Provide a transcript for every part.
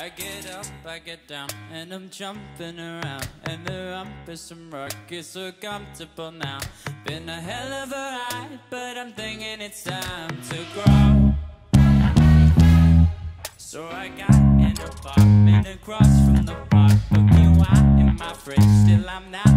I get up, I get down, and I'm jumping around. And the rump is some rock is so comfortable now. Been a hell of a ride, but I'm thinking it's time to grow. So I got an apartment across from the park, looking wine in my fridge. Still, I'm not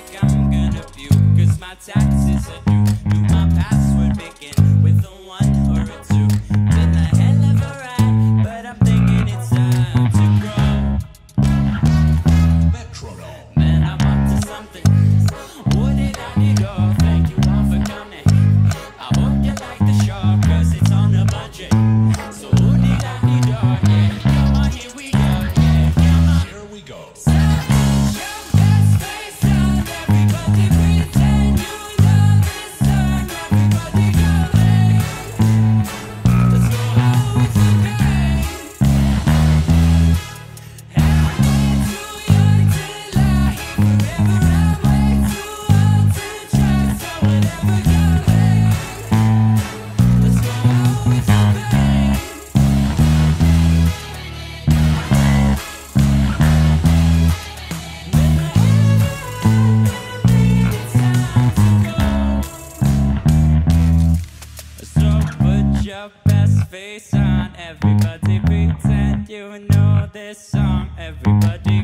like I'm gonna puke Cause my taxes are due Do my password begin with a one or a two Been a hell of a ride But I'm thinking it's time to grow Metronome. Man, I'm up to something What did I need? Oh, thank you all for coming I hope you like the show Cause it's on a budget So who did I need? Oh, yeah Come on, here we go Yeah, come on Here we go. Your best face on. Everybody pretend you know this song. Everybody